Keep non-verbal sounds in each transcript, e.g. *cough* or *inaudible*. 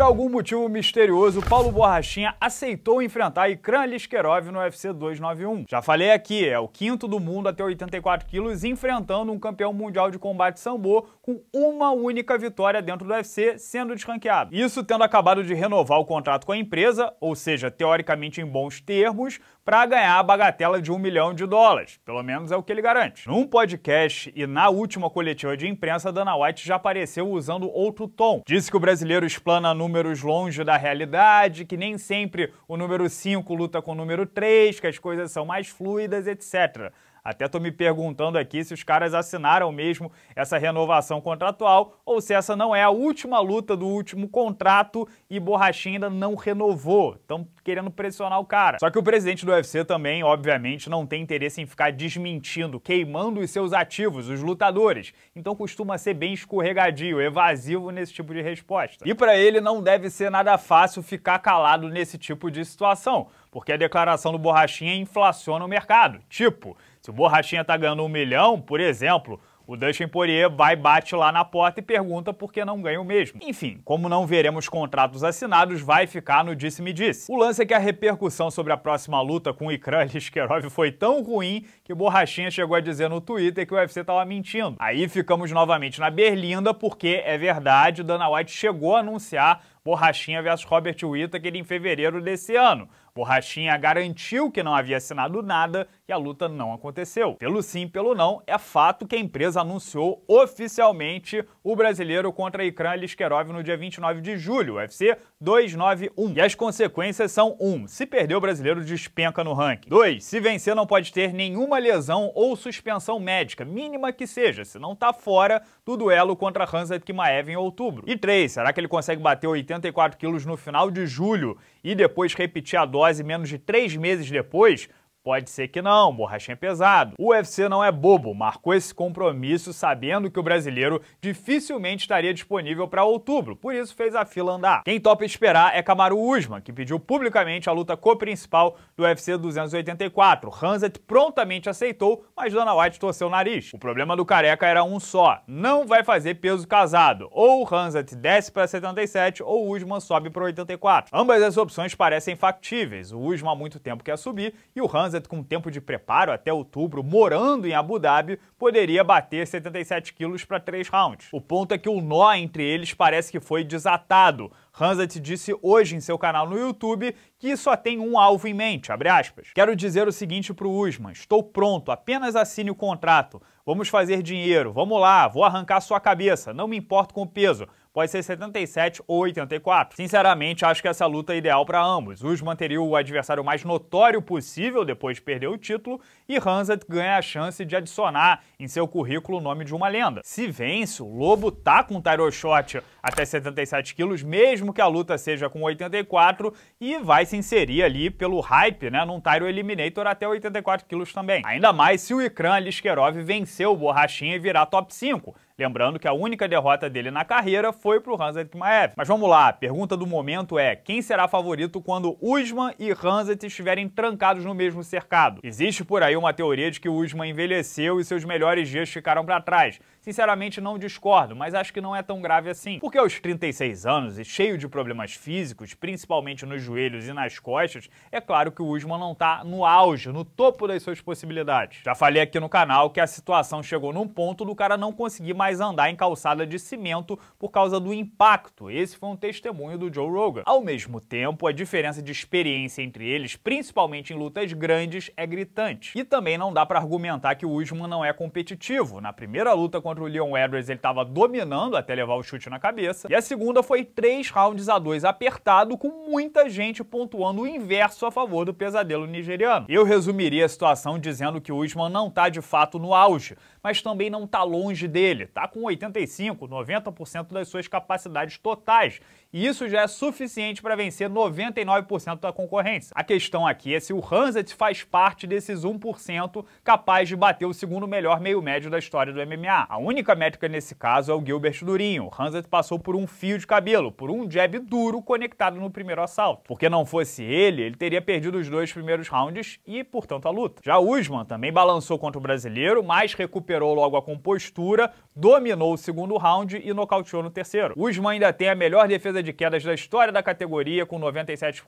Por algum motivo misterioso, Paulo Borrachinha aceitou enfrentar Ikran Liskerov no UFC 291. Já falei aqui, é o quinto do mundo até 84 quilos, enfrentando um campeão mundial de combate sambo com uma única vitória dentro do UFC, sendo desranqueado. Isso tendo acabado de renovar o contrato com a empresa, ou seja, teoricamente em bons termos, para ganhar a bagatela de um milhão de dólares. Pelo menos é o que ele garante. Num podcast e na última coletiva de imprensa, Dana White já apareceu usando outro tom. Disse que o brasileiro explana números longe da realidade, que nem sempre o número 5 luta com o número 3, que as coisas são mais fluidas, etc. Até tô me perguntando aqui se os caras assinaram mesmo essa renovação contratual ou se essa não é a última luta do último contrato e Borrachinha ainda não renovou. Estão querendo pressionar o cara. Só que o presidente do UFC também, obviamente, não tem interesse em ficar desmentindo, queimando os seus ativos, os lutadores. Então costuma ser bem escorregadio, evasivo nesse tipo de resposta. E para ele não deve ser nada fácil ficar calado nesse tipo de situação, porque a declaração do Borrachinha inflaciona o mercado. Tipo, se o Borrachinha tá ganhando um milhão, por exemplo, o Dustin Poirier vai, bate lá na porta e pergunta por que não ganha o mesmo. Enfim, como não veremos contratos assinados, vai ficar no disse-me-disse. O lance é que a repercussão sobre a próxima luta com o Ikran *laughs* Liskerov foi tão ruim que Borrachinha chegou a dizer no Twitter que o UFC tava mentindo. Aí ficamos novamente na berlinda, porque é verdade, Dana White chegou a anunciar Borrachinha versus Robert Whittaker em fevereiro desse ano. Borrachinha garantiu que não havia assinado nada e a luta não aconteceu. Pelo sim, pelo não, é fato que a empresa anunciou oficialmente o brasileiro contra Ikran Liskerov no dia 29 de julho, UFC 291. E as consequências são 1. Um, se perder, o brasileiro despenca no ranking. 2. Se vencer, não pode ter nenhuma lesão ou suspensão médica, mínima que seja, se não tá fora do duelo contra Hansa Kimaev em outubro. E 3. Será que ele consegue bater 84 quilos no final de julho e depois repetir a dose menos de 3 meses depois? Pode ser que não, borrachinha é pesado. O UFC não é bobo, marcou esse compromisso sabendo que o brasileiro dificilmente estaria disponível para outubro, por isso fez a fila andar. Quem topa esperar é Kamaru Usman, que pediu publicamente a luta co-principal do UFC 284. Hanset prontamente aceitou, mas Dana White torceu o nariz. O problema do careca era um só, não vai fazer peso casado. Ou Hanset desce para 77 ou Usman sobe para 84. Ambas as opções parecem factíveis. O Usman há muito tempo quer subir e o Hanset com tempo de preparo até outubro, morando em Abu Dhabi, poderia bater 77 quilos para três rounds. O ponto é que o nó entre eles parece que foi desatado. Hanzat disse hoje em seu canal no YouTube que só tem um alvo em mente, Quero dizer o seguinte pro Usman, estou pronto, apenas assine o contrato. Vamos fazer dinheiro, vamos lá, vou arrancar sua cabeça, não me importo com o peso pode ser 77 ou 84. Sinceramente, acho que essa luta é ideal para ambos. Usman teria o adversário mais notório possível depois de perder o título e Hanzat ganha a chance de adicionar em seu currículo o nome de uma lenda. Se vence, o Lobo tá com um title shot até 77 quilos, mesmo que a luta seja com 84, e vai se inserir ali pelo hype, né, num title eliminator até 84 quilos também. Ainda mais se o Ikran Liskerov vencer o Borrachinha e virar top 5. Lembrando que a única derrota dele na carreira foi para o Hansa Kimaev. Mas vamos lá, a pergunta do momento é: quem será favorito quando Usman e Hanset estiverem trancados no mesmo cercado? Existe por aí uma teoria de que Usman envelheceu e seus melhores dias ficaram para trás. Sinceramente, não discordo, mas acho que não é tão grave assim. Porque aos 36 anos e cheio de problemas físicos, principalmente nos joelhos e nas costas, é claro que o Usman não está no auge, no topo das suas possibilidades. Já falei aqui no canal que a situação chegou num ponto do cara não conseguir mais andar em calçada de cimento por causa do impacto. Esse foi um testemunho do Joe Rogan. Ao mesmo tempo, a diferença de experiência entre eles, principalmente em lutas grandes, é gritante. E também não dá para argumentar que o Usman não é competitivo. Na primeira luta contra o Leon Edwards ele estava dominando até levar o chute na cabeça. E a segunda foi três rounds a dois apertado, com muita gente pontuando o inverso a favor do pesadelo nigeriano. Eu resumiria a situação dizendo que o Usman não está de fato no auge, mas também não está longe dele. Está com 85, 90% das suas capacidades totais. E isso já é suficiente para vencer 99% da concorrência. A questão aqui é se o Hanset faz parte desses 1% capaz de bater o segundo melhor meio médio da história do MMA. A única métrica nesse caso é o Gilbert Durinho. O Hanset passou por um fio de cabelo, por um jab duro conectado no primeiro assalto. Porque não fosse ele, ele teria perdido os dois primeiros rounds e, portanto, a luta. Já Usman também balançou contra o brasileiro, mas recuperou logo a compostura, dominou o segundo round e nocauteou no terceiro. Usman ainda tem a melhor defesa de quedas da história da categoria, com 97%,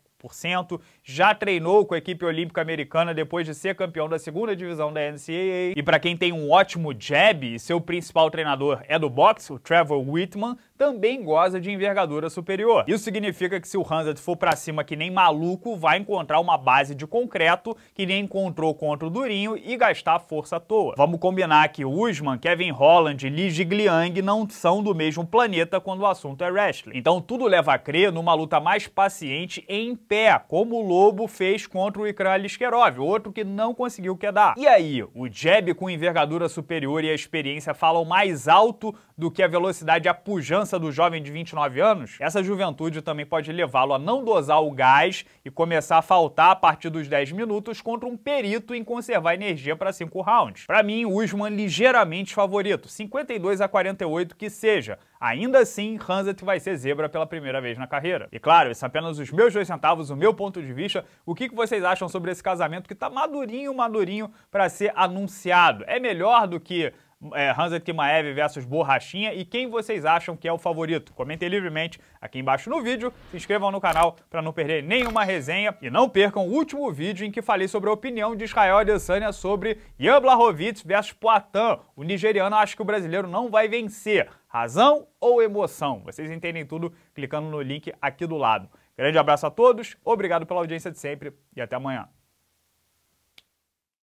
já treinou com a equipe olímpica americana depois de ser campeão da segunda divisão da NCAA. E para quem tem um ótimo jab e seu principal treinador é do boxe, o Trevor Whitman, também goza de envergadura superior. Isso significa que se o Hanset for para cima que nem maluco, vai encontrar uma base de concreto que nem encontrou contra o Durinho e gastar força à toa. Vamos combinar que Usman, Kevin Holland e Li Jigliang não são do mesmo planeta quando o assunto é wrestling. Então tudo leva a crer numa luta mais paciente em pé, como o Lobo fez contra o Ikran Aliskerov, outro que não conseguiu quedar. E aí, o jab com envergadura superior e a experiência falam mais alto do que a velocidade e a pujança do jovem de 29 anos? Essa juventude também pode levá-lo a não dosar o gás e começar a faltar a partir dos 10 minutos contra um perito em conservar energia para 5 rounds. Para mim, Usman ligeiramente favorito, 52 a 48 que seja. Ainda assim, Hanset vai ser zebra pela primeira vez na carreira. E claro, esses são apenas os meus dois centavos, o meu ponto de vista. O que vocês acham sobre esse casamento que tá madurinho, madurinho para ser anunciado? É melhor do que é, Hanset Kimaev versus Borrachinha e quem vocês acham que é o favorito? Comentem livremente aqui embaixo no vídeo, se inscrevam no canal para não perder nenhuma resenha e não percam o último vídeo em que falei sobre a opinião de Israel Adesanya sobre Jan Blachowicz versus Poitin. O nigeriano acha que o brasileiro não vai vencer. Razão ou emoção? Vocês entendem tudo clicando no link aqui do lado. Grande abraço a todos, obrigado pela audiência de sempre e até amanhã.